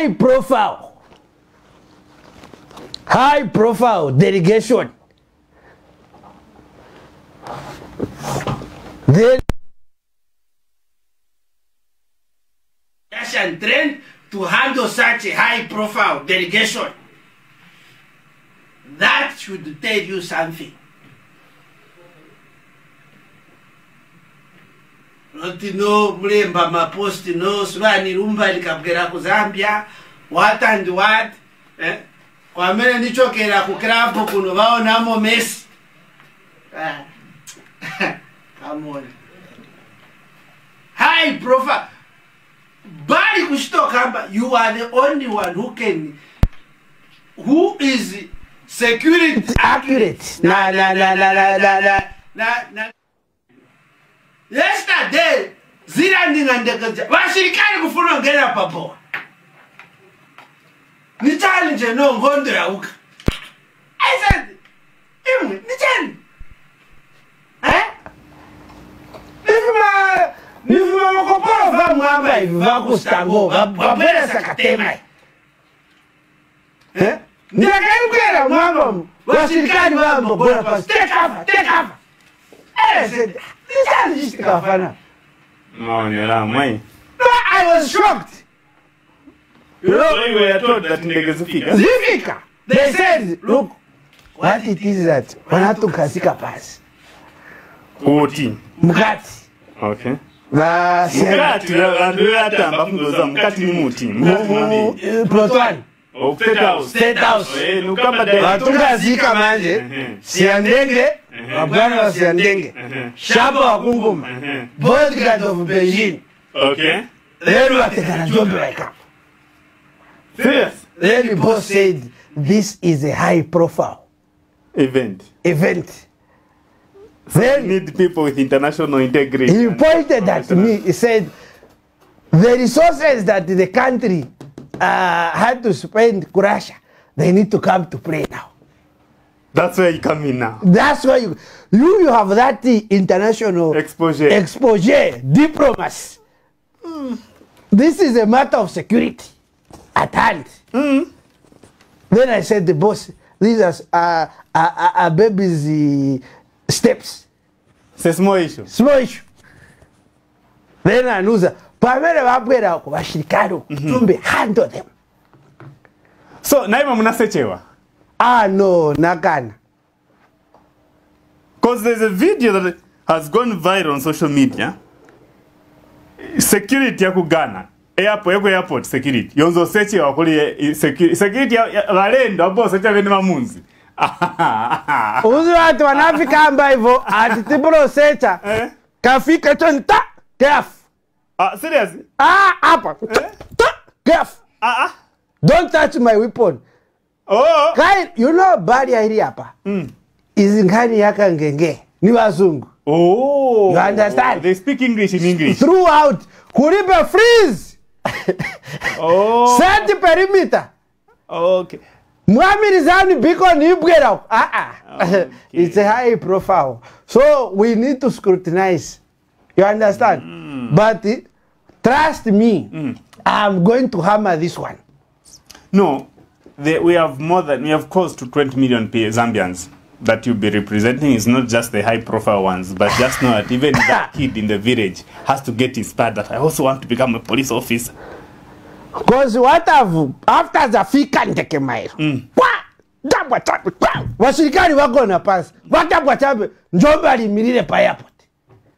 high profile high profile delegation then Russian trained to handle such a high profile delegation. That should tell you something. Not no mlemba maposti no swani rumba likabwera ku Zambia what and what? Eh? kwamene ndichokera ku club kuno vaonamo Messi ah. come on. High profile bali kuchitokamba you are the only one who can who is security accurate. Na na na na na na na. Na, na. yesterday zilandinga ndege vashirikani kufuna kungena pabowa uqali nje nongondo yawukha. Ayisendi imwe nitsheni? Eh nifuma nifuma makoporo vamwamba ivi vakustango vapweresa katema eh ndakayikwela mwamba washirikani vambo bora pasi tekava tekava ayisendi nitsheni njitikafana mawonela mwe I was shocked. ndege zifika zifika they said wanatukasika pasi kuti mkati mkati ni muti plotwani vatukazika manje siandenge vabwana va siandenge shamba wa kunguma bodyguard of beijing lelu vatekana njombe vaikama serious then the boss said this is a high profile. Event. Event. Then need people with international integrity. He pointed at me. He said, the resources that the country uh, had to spend Russia, they need to come to play now. that's where you come in now. That's why you, you, you have that international exposure. exposure, diplomacy. This is a matter of security at hand. Then I said, the boss, these are are, are, uh, baby's uh, steps. it's a small issue. Small issue. Then anuza pamene vabwera uko vashirikani uko tumbe handle them. So naima munasechewa ah no nakana because there's a video that has gone viral on social media. Security ya ku ghana airport yekwe airport security. Yonzo sechi wakuliye eh, security security valendo abo secha vene mamunzi. Uzi watu wanafika amba hivyo ati tipro secha eh? kafika chon ta kef ah serious? Ah hapa. Eh? ta kef ah ah. Don't touch my weapon. Oh. Kai you know bari ya hili hapa? Mm. izi ngani yaka ngenge? Ni wazungu. Oh. You understand? They speak english in english. Throughout. Kulipe freeze oh. Set perimeter okay. Mwamirizani biko ibwera uko. ah ah. Okay. it's a high profile. So we need to scrutinize. You understand? Mm. but uh, trust me mm. i'm going to hammer this one. No, the, we have more than we have close to 20 million Zambians that you'll be representing. is not just the high profile ones, but just know that even that kid in the village has to get inspired that I also want to become a police officer. because what have after the fika kwa dabwa wasirikali wako na pasi. Alimirire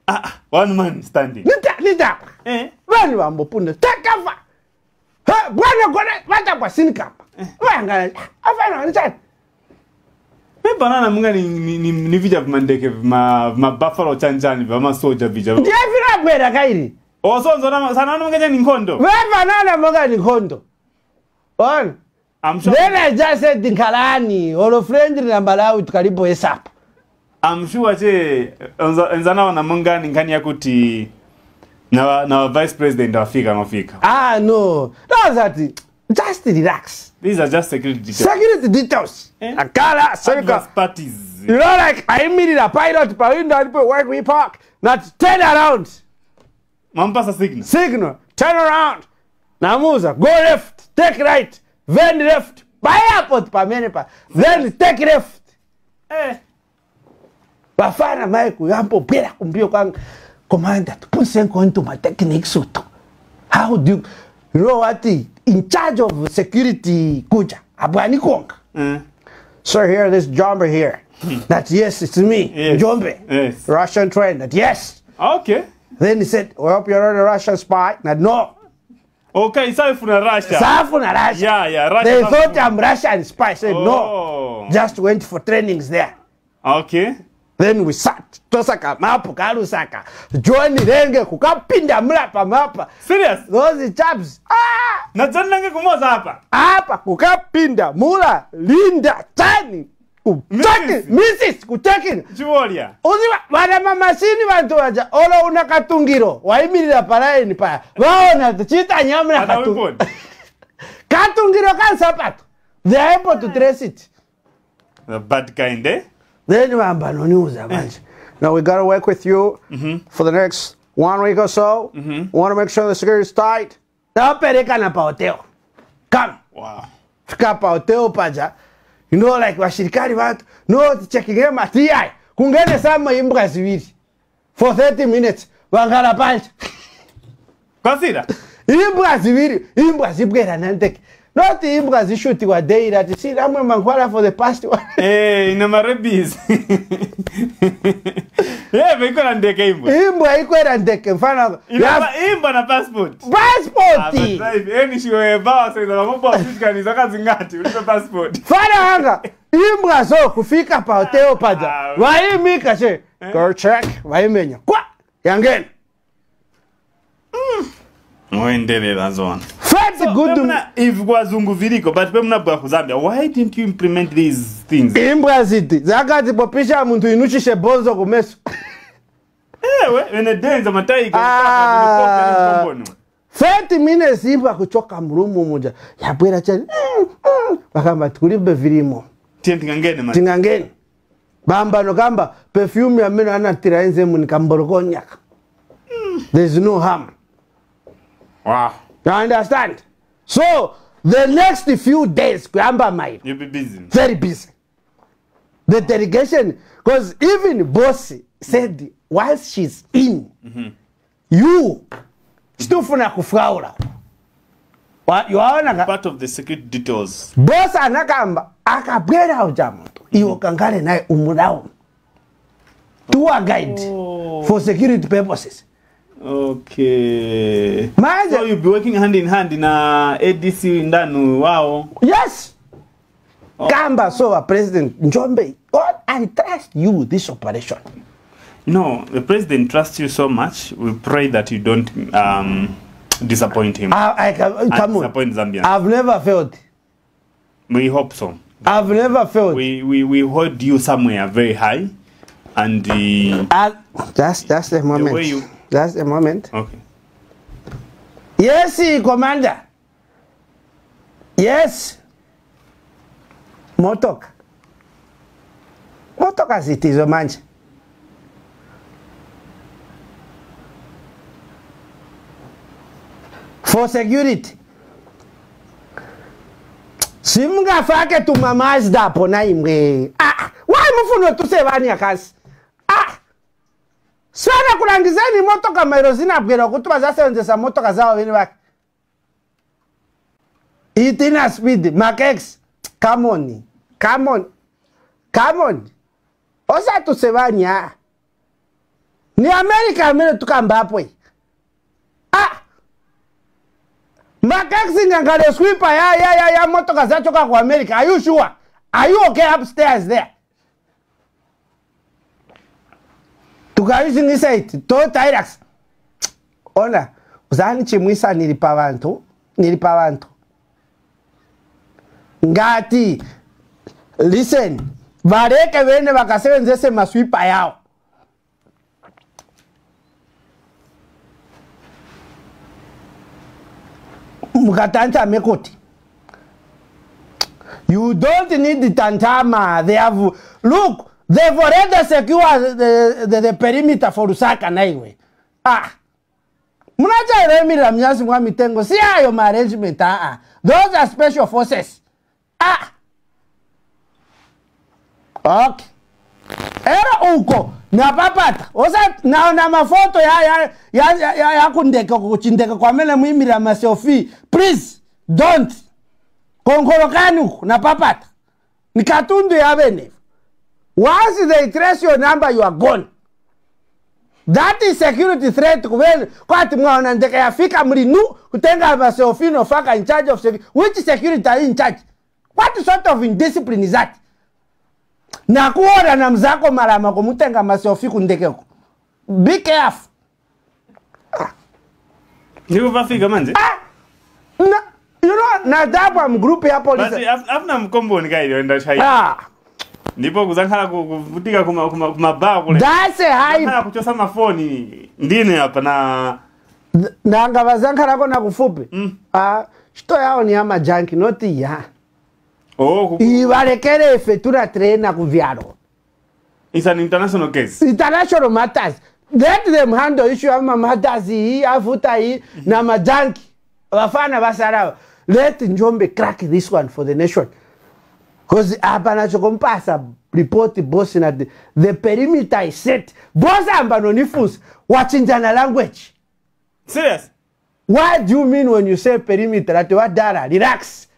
Ah, ah, one man standing. nita nita. Eh? vanhu vambopunda takava bwana vatabwa eh. vangana afana Me banana munga ni, ni, ni, ni vija vimandeke vima, vima buffalo chanjani vima soja vija. ndiyafira bwera kairi. Osonzo zona sana munga ni nkondo. we panana munga ni nkondo. Ona I'm sure then i just said nkalani olo friend namba lawo tukalipo esapa. I'm sure che enza- enzana wana munga ni ngani yakuti na na vice president wafika mafika ah no. Nazati just relax These are just security details. security details Eh? akala seka parties. you know like I immediately a pilot pawindo alipo where we park not turn around Mampasa signal. signal turn around namuuza go left take right then left pa airport pamene pa then take left Eh. vafana mai kuyambobwera kumbio kwanga commander tipuniseni into my techniques uto how do you, you know what in charge of security kuja abwanikonga Mm. sir here this jumper here that yes it's me Yes. jombe Yes. russian train that yes Okay. then he said we hope you're not a russian spy that no Okay, so from Russia. safu na russia Yeah, yeah, Russia. they thought i'm russian spy said no Oh. just went for trainings there Okay. Then we sat tosaka mapo kalusaka john renge kukapinda mlapa mapa Serious? those chaps ah, Na John nange kumoza hapa. hapa kukapinda mula linda tani kutaki missis mrs kutaki Chivolia. uziva vana mamashini vantu vaja olo una katungiro waimirira paraini paya vaona katu- weapon. katungiro kansapato they are able to dress it The bad kind, eh? Then vamba noniuza manje now we gotta work with you for the next one week or so. We want to make sure the security is tight. Tawaperekana paoteo come. Wow. fika paoteo paja. You know like vashirikari vatu no tichekige matiyai kungene sama imbwa ziviri for 30 minutes vangala panja Kwasira? imbwa ziviri imbwa zibwerana ndeke noti imbwa zishutirwa daily ati si ramwe mankwara for the past one Eh, ina marebis. Yeah, veiko ndeke imbwa. imbwa ikwera ndeke mfano imbwa na passport. passport eni shiwe bawa saiza ni zaka zingati ulipe passport. mfano hanga imbwa zo kufika pa hoteo paja Ah. vaimika she go check vaimenya kwa yangena Muendelela zona. Fati good mna, if wazungu viriko but bwa kuzambia why didn't you implement these things? imbwa ziti zakati popisha muntu inuchishe bonzo kumeso Ewe, enedenza denza mataiga. Ah. 30 minutes imbwa kuchoka mrumu moja yabwera chani mm, mm. vakamba tikulibe vilimo Tienti ngangene man. tingangeni bambano kamba perfume yamene anatira enzemu nikamborokonyaka there's no harm Wow. You understand? So the next few days, Kuyamba might You be busy. very busy. The delegation, because even Bossy said while she's in, you stufuna kufuraura. Wa- Waona Part of the secret details. boss anakamba akabwera uja muntu iwo kangale naye umulaumu tuwa guide for security purposes Okay. So you be working hand in hand na ADC ndanu wao. Yes. Kamba so a president Njombe, God, I trust you this operation. No, the president trusts you so much. We pray that you don't um, disappoint him. I, I can, come on. disappoint Zambia. I've never failed. we hope so. I've never failed. We, we, we hold you somewhere very high. And the. uh, that's that's the moment. way you- That's a moment. Okay. Yes, commander. Yes. Motoka. Motoka zitizo manje. For security. simungafake tuma mazda apo na imwe ah, why mufuna tusevani akasi sana kulangizeni imotoka mairo zinabwera kuti vazasevenzesa motoka zao vene vake. Itina speed makex come on come on come on. Osatusevani a ni amerika amene tukambapwe. Ah! Makaxi ngangale sweeper ya ya ya ya motoka zachoka ku america are you sure? Are you okay upstairs there tukayisingisa iti to tyrax ona uzani chimwisa nilipa vantu nilipa vantu? Ngati listen vareke vene vakasevenzese maswipa yawo mukatantame kuti you don't need tantama they have look they've already secure the, the, the perimeter for lusaka naiwe ah. Munachairemira munyasi mwa mitengo si ayo maarrangement ah. those are special forces. Ah. okay era uko napapata. Osa naona mafoto ya, ya, ya, ya, ya, ya kundeke kuchindeke kwamene muimira maselfi please don't. Konkolokani uko napapata. Nikatundu ya yavenevo once they trace your number you are gone. That is security threat kuveni kwati mwaona ndeke yafika mlinu kutenga maselfi faka in charge of security which security are in charge? What sort of indiscipline is that? Nakuona na mzako marama kumutenga maselfi kundekeko be careful. Ndiko pafika manje? Na, you know na nadabwa mgrupi ya polisi af- afuna mkomboni kailioenda chai ah, ndipo kuzankhala kutika kuvutika kuma- kuma- kumabaa kule. High Zankhala kuchosa mafoni ndine apa na nanga vazankhalako na kufupi? Mm. ah, xito yawo ni ya majanki noti ya. Oh, ku- ivalekele ife tuna trena kuvyalo it's an international case. International matters. Let them handle issue ya matters iyi avuta iyi na majanki vafana vasarawa let njombe crack this one for the nation because apa nachokompasa report bosi na the, the perimeter is set. Bosi amba nonifunsa wachinjana language. Serious? What do you mean when you say perimeter? Ati wadara relax